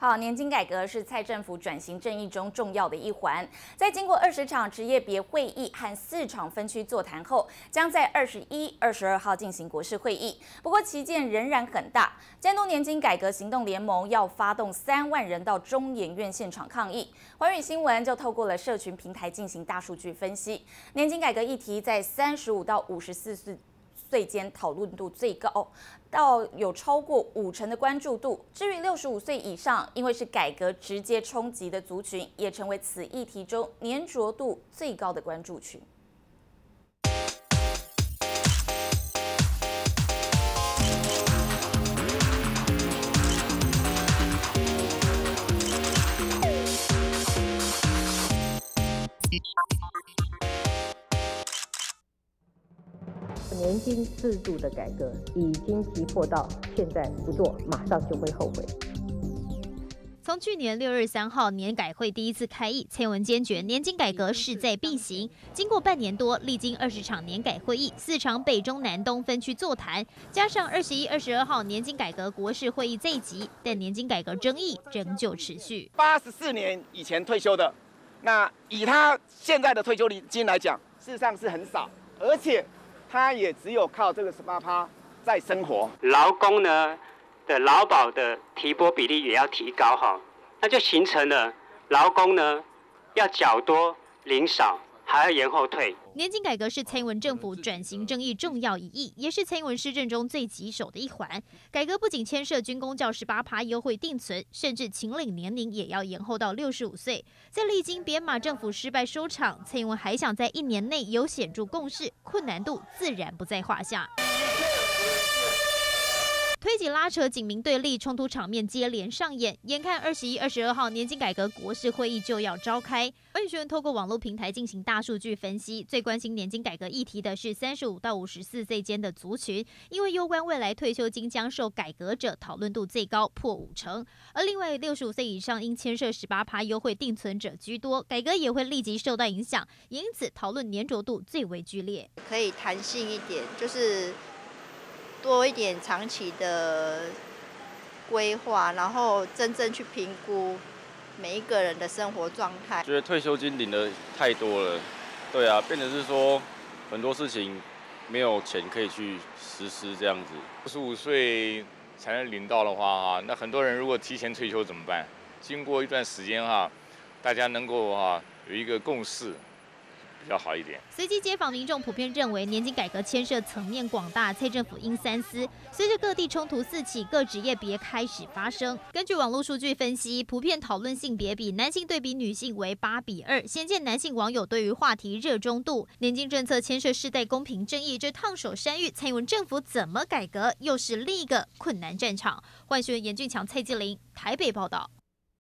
好，年金改革是蔡政府转型正义中重要的一环。在经过二十场职业别会议和四场分区座谈后，将在二十一、二十二号进行国事会议。不过，旗舰仍然很大。监督年金改革行动联盟要发动三万人到中研院现场抗议。环宇新闻就透过了社群平台进行大数据分析，年金改革议题在三十五到五十四岁。岁间讨论度最高，到有超过五成的关注度。至于六十五岁以上，因为是改革直接冲击的族群，也成为此议题中粘着度最高的关注群。年金制度的改革已经急迫到现在不做，马上就会后悔。从去年六月三号年改会第一次开议，蔡文坚决年金改革势在必行。经过半年多，历经二十场年改会议，四场北中南东分区座谈，加上二十一、二十二号年金改革国事会议在即，但年金改革争议仍旧持续。八十四年以前退休的，那以他现在的退休金来讲，事实上是很少，而且。他也只有靠这个十八趴在生活。劳工呢的劳保的提拨比例也要提高哈，那就形成了劳工呢要缴多领少。还要延后退。年金改革是蔡英文政府转型正义重要一役，也是蔡英文施政中最棘手的一环。改革不仅牵涉军工教十八趴优惠定存，甚至秦岭年龄也要延后到六十五岁。在历经编码政府失败收场，蔡英文还想在一年内有显著共识，困难度自然不在话下。推挤拉扯、警民对立、冲突场面接连上演，眼看二十一、二十二号年金改革国事会议就要召开。而学员透过网络平台进行大数据分析，最关心年金改革议题的是三十五到五十四岁间的族群，因为攸关未来退休金将受改革者，讨论度最高，破五成。而另外六十五岁以上因牵涉十八趴优惠定存者居多，改革也会立即受到影响，因此讨论粘着度最为剧烈。可以弹性一点，就是。多一点长期的规划，然后真正去评估每一个人的生活状态。觉得退休金领的太多了，对啊，变成是说很多事情没有钱可以去实施这样子。六十五岁才能领到的话哈，那很多人如果提前退休怎么办？经过一段时间哈，大家能够哈有一个共识。比较好一点。随机街访民众普遍认为，年金改革牵涉层面广大，蔡政府应三思。随着各地冲突四起，各职业别开始发生。根据网络数据分析，普遍讨论性别比男性对比女性为八比二，先见男性网友对于话题热衷度。年金政策牵涉世代公平正义，这烫手山芋，蔡英文政府怎么改革，又是另一个困难战场。换选严俊强、蔡继林台北报道。